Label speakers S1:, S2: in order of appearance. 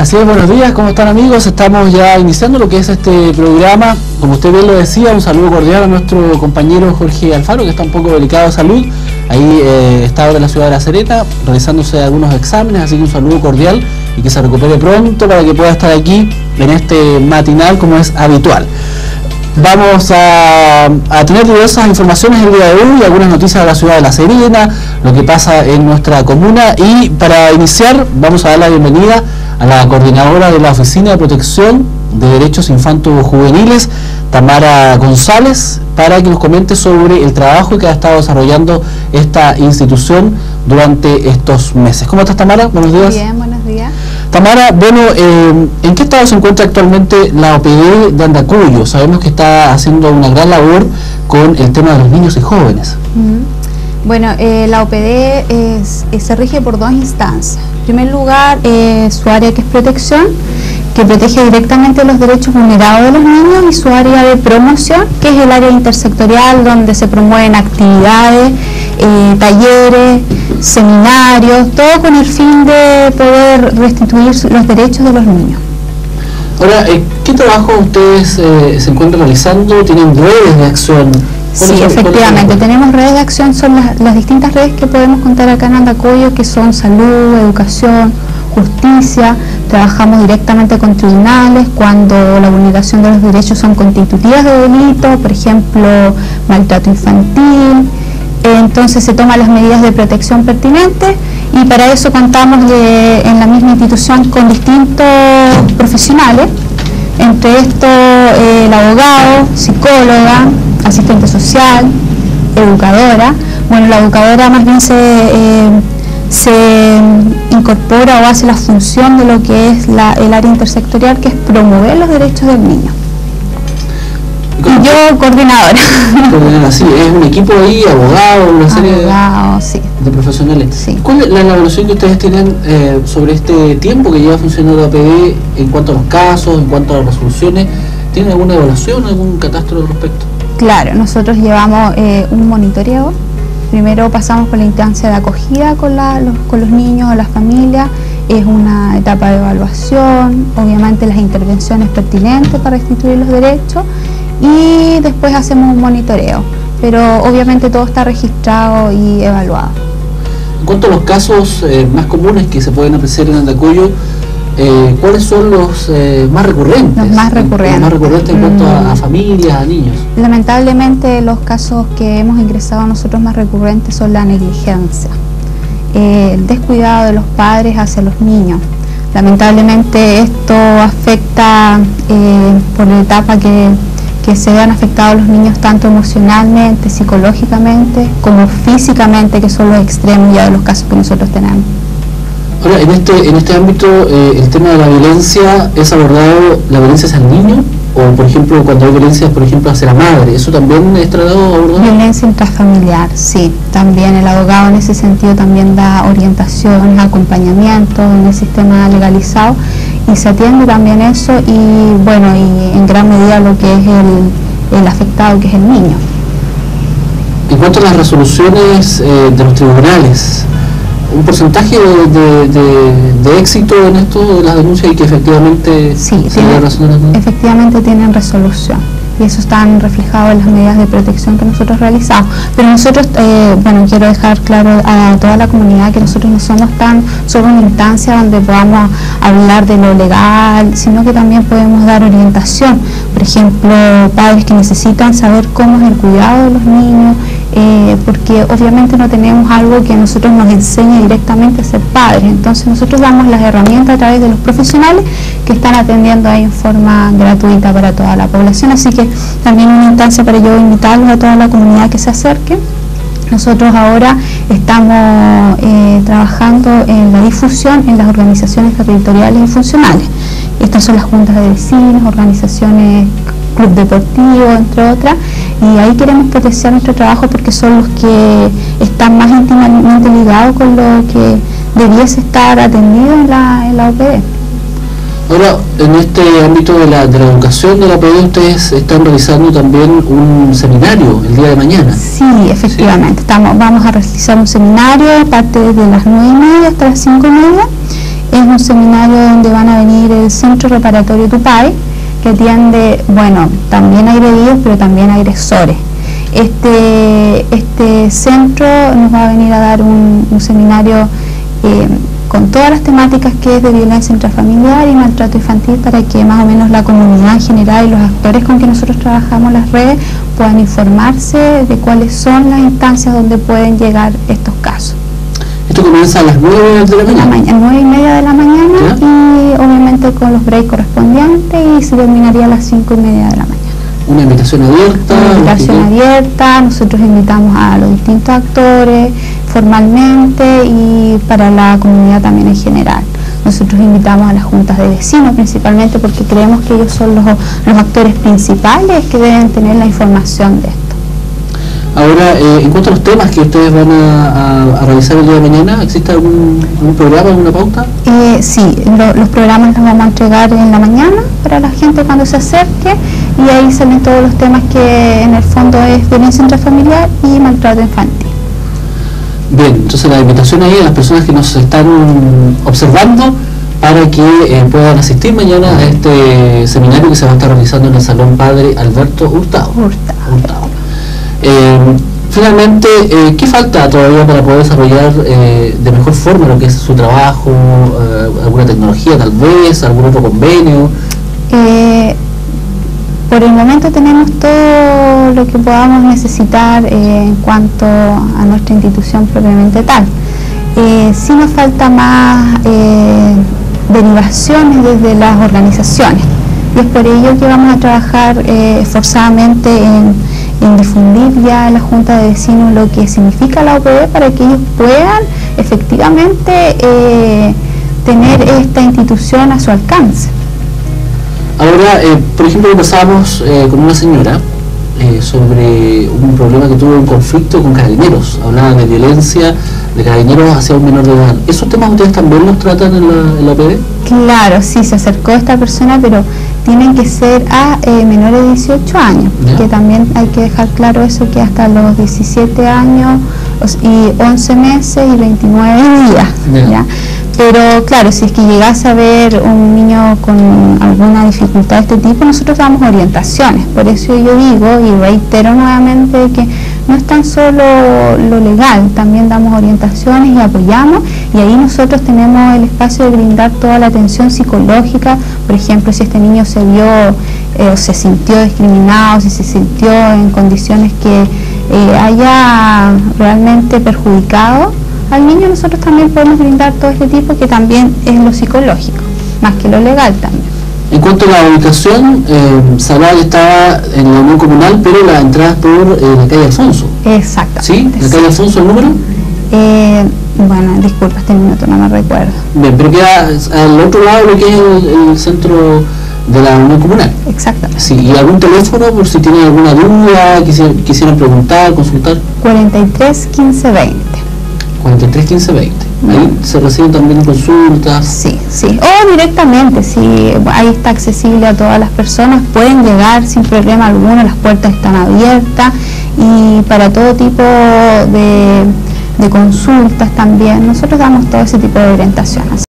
S1: Así es, buenos días, ¿cómo están amigos? Estamos ya iniciando lo que es este programa. Como usted bien lo decía, un saludo cordial a nuestro compañero Jorge Alfaro, que está un poco delicado de salud. Ahí eh, está ahora en la ciudad de La Sereta, realizándose algunos exámenes, así que un saludo cordial y que se recupere pronto para que pueda estar aquí en este matinal como es habitual. Vamos a, tener diversas informaciones el día de hoy, algunas noticias de la ciudad de La Serena, lo que pasa en nuestra comuna y para iniciar vamos a dar la bienvenida a la coordinadora de la Oficina de Protección de Derechos Infantos Juveniles, Tamara González, para que nos comente sobre el trabajo que ha estado desarrollando esta institución durante estos meses. ¿Cómo estás Tamara?
S2: Buenos días. Bien, buenos días.
S1: Tamara, bueno, eh, ¿en qué estado se encuentra actualmente la OPD de Andacuyo? Sabemos que está haciendo una gran labor con el tema de los niños y jóvenes.
S2: Bueno, eh, la OPD se rige por dos instancias. En primer lugar, eh, su área que es protección, que protege directamente los derechos vulnerados de los niños, y su área de promoción, que es el área intersectorial, donde se promueven actividades, talleres, seminarios, todo con el fin de poder restituir los derechos de los niños.
S1: Ahora, eh, ¿qué trabajo ustedes eh, se encuentran realizando? ¿Tienen redes de acción?
S2: Sí, efectivamente, tenemos redes de acción, son las, distintas redes que podemos contar acá en Andacoyo, que son salud, educación, justicia, trabajamos directamente con tribunales cuando la vulneración de los derechos son constitutivas de delito, por ejemplo, maltrato infantil, entonces se toman las medidas de protección pertinentes y para eso contamos en la misma institución con distintos profesionales, entre estos eh, el abogado, psicóloga, asistente social, educadora. Bueno, la educadora más bien se, eh, se incorpora o hace la función de lo que es el área intersectorial, que es promover los derechos del niño. Y yo coordinadora.
S1: Coordinadora, sí, es un equipo ahí, abogado, una serie de, profesionales. ¿Cuál es la evaluación que ustedes tienen eh, sobre este tiempo que lleva funcionando la APD en cuanto a los casos, en cuanto a las resoluciones? ¿Tienen alguna evaluación, algún catastro al respecto?
S2: Claro, nosotros llevamos eh, un monitoreo. Primero pasamos por la instancia de acogida con, los, con los niños o las familias, es una etapa de evaluación, obviamente las intervenciones pertinentes para restituir los derechos y después hacemos un monitoreo, pero obviamente todo está registrado y evaluado.
S1: En cuanto a los casos eh, más comunes que se pueden apreciar en Andacuyo, eh, ¿cuáles son los eh, más recurrentes?
S2: Los más recurrentes.
S1: más recurrentes en cuanto a, mm. familias, a niños.
S2: Lamentablemente los casos que hemos ingresado nosotros más recurrentes son la negligencia, el descuidado de los padres hacia los niños. Lamentablemente esto afecta por la etapa que que se vean afectados los niños tanto emocionalmente, psicológicamente, como físicamente, que son los extremos ya de los casos que nosotros tenemos.
S1: Ahora, en este, en este ámbito, eh, el tema de la violencia, ¿es abordado la violencia hacia el niño? O, por ejemplo, cuando hay violencia, por ejemplo, hacia la madre, ¿eso también es tratado abordado?
S2: Violencia intrafamiliar, sí. También el abogado en ese sentido también da orientación, acompañamiento en el sistema legalizado y se atiende también eso y bueno, y gran medida lo que es el, afectado, que es el niño.
S1: En cuanto a las resoluciones eh, de los tribunales, un porcentaje de, éxito en esto de las denuncias y que efectivamente
S2: sí, efectivamente tienen resolución y eso está reflejado en las medidas de protección que nosotros realizamos. Pero nosotros, eh, bueno, quiero dejar claro a toda la comunidad que nosotros no somos tan solo una instancia donde podamos hablar de lo legal, sino que también podemos dar orientación. Por ejemplo, padres que necesitan saber cómo es el cuidado de los niños, eh, porque obviamente no tenemos algo que nosotros nos enseñe directamente a ser padres. Entonces nosotros damos las herramientas a través de los profesionales que están atendiendo ahí en forma gratuita para toda la población. Así que también una instancia para yo invitarlos a toda la comunidad que se acerque. Nosotros ahora estamos eh, trabajando en la difusión en las organizaciones territoriales y funcionales. Estas son las juntas de vecinos, organizaciones club deportivo, entre otras, y ahí queremos potenciar nuestro trabajo porque son los que están más íntimamente ligados con lo que debiese estar atendido en la, en la OPD.
S1: Ahora, en este ámbito de la, de la educación de la OPD, ustedes están realizando también un seminario el día de mañana.
S2: Sí, efectivamente. Estamos, vamos a realizar un seminario, parte de las nueve y media hasta las cinco y media, es un seminario donde van a venir el Centro Reparatorio Tupay, que atiende, bueno, también agredidos, pero también agresores. Este, este centro nos va a venir a dar un, seminario eh, con todas las temáticas que es de violencia intrafamiliar y maltrato infantil para que más o menos la comunidad en general y los actores con que nosotros trabajamos las redes puedan informarse de cuáles son las instancias donde pueden llegar estos casos.
S1: Esto comienza a las 9 de la mañana.
S2: A 9 y media de la mañana y con los breaks correspondientes y se terminaría a las 5 y media de la mañana.
S1: Una invitación abierta.
S2: Una invitación abierta, nosotros invitamos a los distintos actores formalmente y para la comunidad también en general. Nosotros invitamos a las juntas de vecinos principalmente porque creemos que ellos son los, actores principales que deben tener la información de esto.
S1: Ahora, eh, en cuanto a los temas que ustedes van a, realizar el día de mañana, ¿existe algún, programa, alguna pauta?
S2: Eh, sí, los programas los vamos a entregar en la mañana para la gente cuando se acerque y ahí salen todos los temas que en el fondo es violencia intrafamiliar y maltrato infantil.
S1: Bien, entonces la invitación ahí a las personas que nos están observando para que eh, puedan asistir mañana a este seminario que se va a estar realizando en el Salón Padre Alberto Hurtado.
S2: Hurtado.
S1: Eh, finalmente, eh, ¿qué falta todavía para poder desarrollar de mejor forma lo que es su trabajo? ¿Alguna tecnología tal vez? ¿Algún otro convenio?
S2: Por el momento tenemos todo lo que podamos necesitar eh, en cuanto a nuestra institución propiamente tal. Eh, sí nos falta más eh, derivaciones desde las organizaciones y es por ello que vamos a trabajar esforzadamente en, difundir ya en la Junta de Vecinos lo que significa la OPD para que ellos puedan efectivamente tener esta institución a su alcance.
S1: Ahora, eh, por ejemplo, conversábamos eh, con una señora eh, sobre un problema que tuvo un conflicto con carabineros. Hablaban de violencia de carabineros hacia un menor de edad. ¿Esos temas ustedes también los tratan en la, en OPD?
S2: Claro, sí, se acercó esta persona, pero tienen que ser a menores de 18 años, que también hay que dejar claro eso, que hasta los 17 años y 11 meses y 29 días. Pero claro, si es que llegase a ver un niño con alguna dificultad de este tipo, nosotros damos orientaciones. Por eso yo digo y reitero nuevamente que no es tan solo lo legal, también damos orientaciones y apoyamos y ahí nosotros tenemos el espacio de brindar toda la atención psicológica, por ejemplo, si este niño se vio eh, o se sintió discriminado, si se sintió en condiciones que eh, haya realmente perjudicado al niño nosotros también podemos brindar todo este tipo que también es lo psicológico, más que lo legal también.
S1: En cuanto a la ubicación, eh, estaba en la Unión Comunal, pero la entrada es por eh, la calle Alfonso.
S2: Exacto.
S1: ¿Sí? ¿La calle Alfonso el número?
S2: Eh, bueno, disculpa, este minuto no me recuerdo.
S1: Bien, pero queda al otro lado lo que es el, centro de la Unión Comunal.
S2: Exacto.
S1: Sí, ¿y algún teléfono por si tienen alguna duda, quisieran, quisieran preguntar, consultar?
S2: 43 15 20.
S1: 43 15 20. Ahí se reciben también consultas.
S2: Sí, sí. O directamente, si ahí está accesible a todas las personas, pueden llegar sin problema alguno, las puertas están abiertas y para todo tipo de, de consultas también. Nosotros damos todo ese tipo de orientaciones.